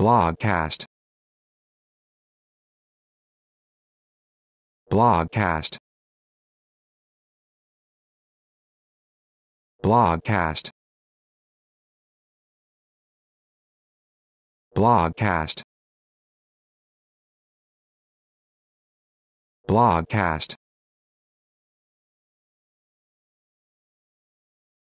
Blogcast. Blogcast. Blogcast. Blogcast. Blogcast.